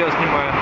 видео снимаю.